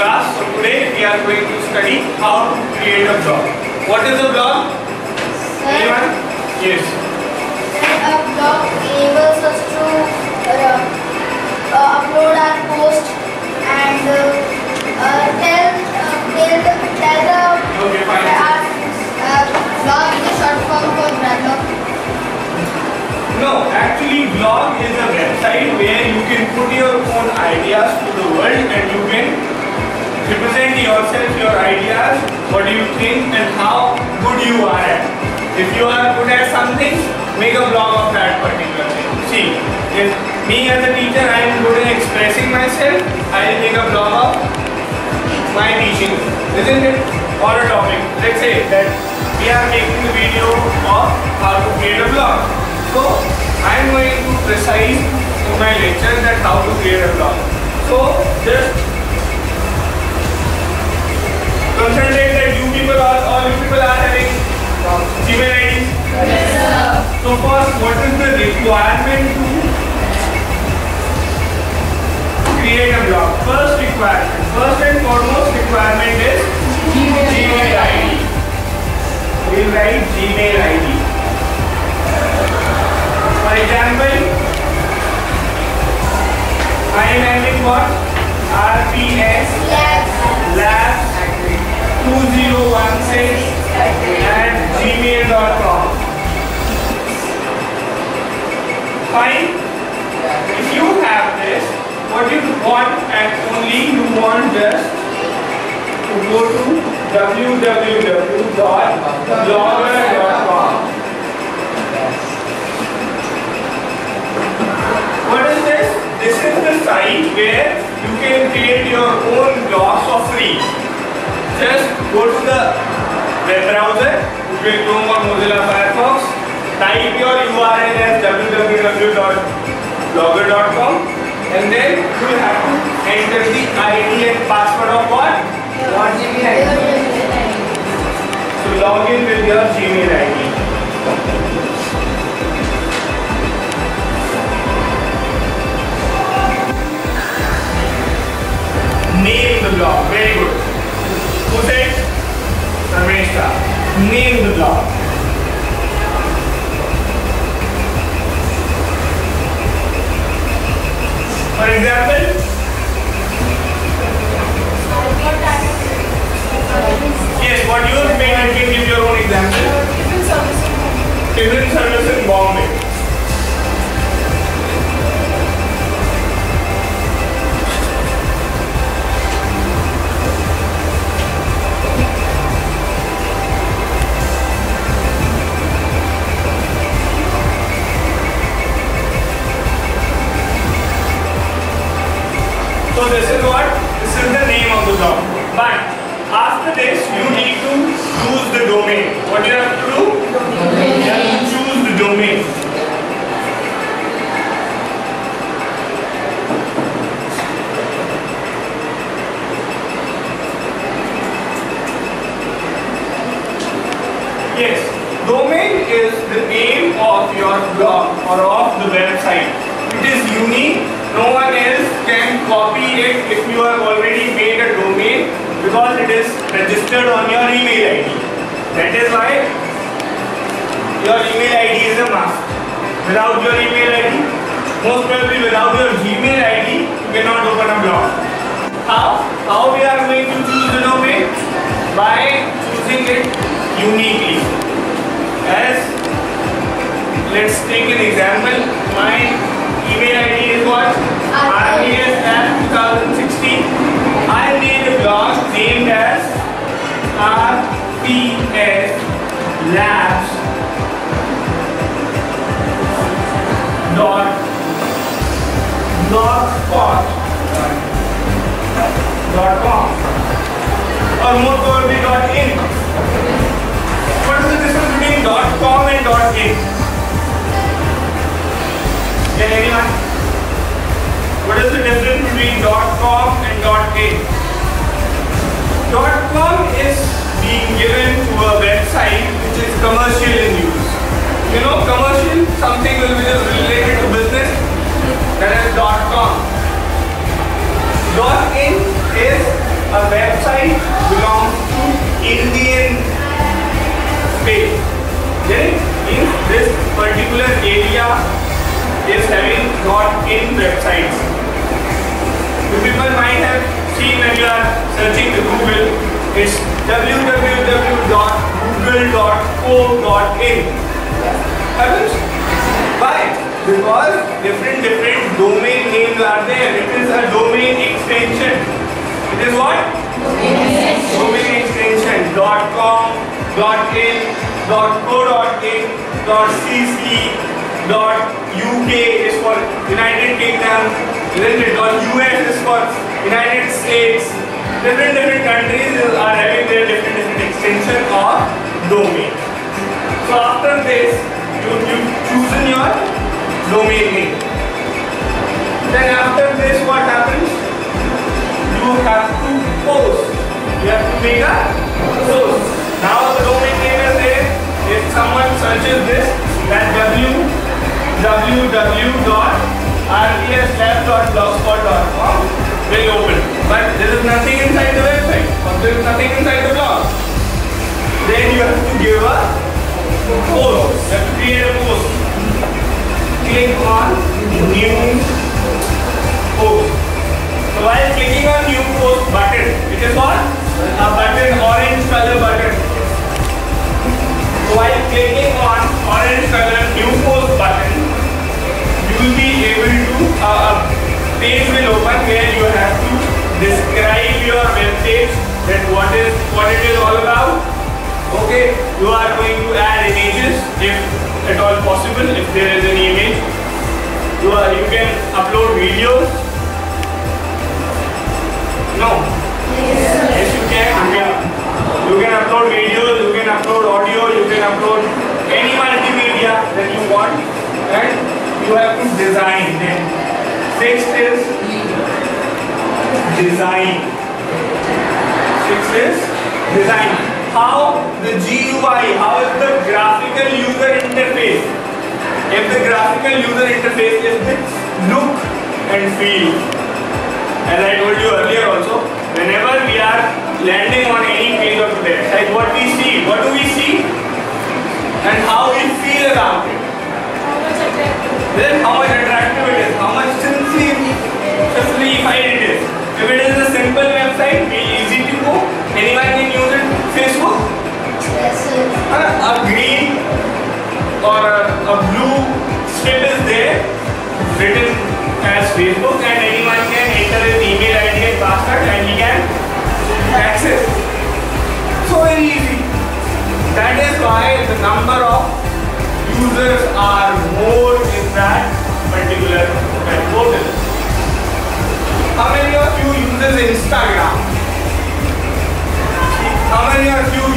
class. So today we are going to study how to create a blog. What is a blog? Anyone? Yes. a blog enables us to uh, uh, upload our post and uh, uh, tell uh, tell the tell the Okay, fine. our uh, blog is a short form for blog. No, actually blog is a website where you can put your own ideas to the world yourself, your ideas, what do you think and how good you are at. If you are good at something, make a blog of that particular thing. See, if me as a teacher I am good at expressing myself, I will make a blog of my teaching, isn't it? Or a topic. Let's say that we are making a video of how to create a blog. So I am going to precise in my lecture that how to create a blog. So just concentrate that you people are all you people are having Gmail IDs. So first, what is the requirement to create a blog? First requirement, first and foremost requirement is Gmail ID. We'll write Gmail ID. For example, I am having what? RPS Labs. Labs 2016 at gmail.com. Fine. If you have this, what you want and only you want just to go to www.blogger.com. What is this? This is the site where you can create your own blogs for free. Just go to the web browser, Google Chrome or Mozilla Firefox, type your URL as www.blogger.com and then you will have to enter the ID and password of what? What Gmail ID. So log in with your Gmail ID. Name the blog. For example, domain. What you have to do? You have to choose the domain. Yes, domain is the name of your blog or of the website. It is unique. No one else can copy it if you have already made a domain because it is registered on your email ID. That is why your email ID is a must. Without your email ID, most probably without your Gmail ID, you cannot open a blog. How? How we are going to choose the domain? By choosing it uniquely. As let's take an example. My email ID is blogspot dot com or more probably in. What is the difference between com and in? Can anyone? What is the difference between com and in? Com is being given to a website which is commercial in use. You know, commercial, something will be related a website belongs to Indian state. Then in this particular area is having got in websites. You people might have seen when you are searching the Google, it's www.google.co.in. Happens? Why? Because different different domain names are there. It is a domain extension. Is what? Domain. Dot .com, dot .in, dot .co.in, dot .in, dot .cc, dot .uk is for United Kingdom, isn't? Dot .us is for United States. Different different countries are having their different different extension of domain. So after this, you you chosen your domain name. Then after this, what happens? You have to post. You have to make a post. Now the domain name is there. If someone searches this, that www.rpslab.blogspot.com will open. But there is nothing inside the website. There is nothing inside the blog. Then you have to give a post. You have to create a post. Click on new while clicking on new post button, it is what? A button, orange color button. While clicking on orange color new post button, you will be able to, uh, a page will open where you have to describe your web page that what is what it is all about. Okay, you are going to add images if at all possible, if there is an image. You are you can upload videos. Is design. Sixth is design. How the GUI, how is the graphical user interface? If the graphical user interface is the look and feel. As I told you earlier also, whenever we are landing Facebook and anyone can enter his email ID and password and he can access. So very easy. That is why the number of users are more in that particular web portal. How many of you uses Instagram? How many of you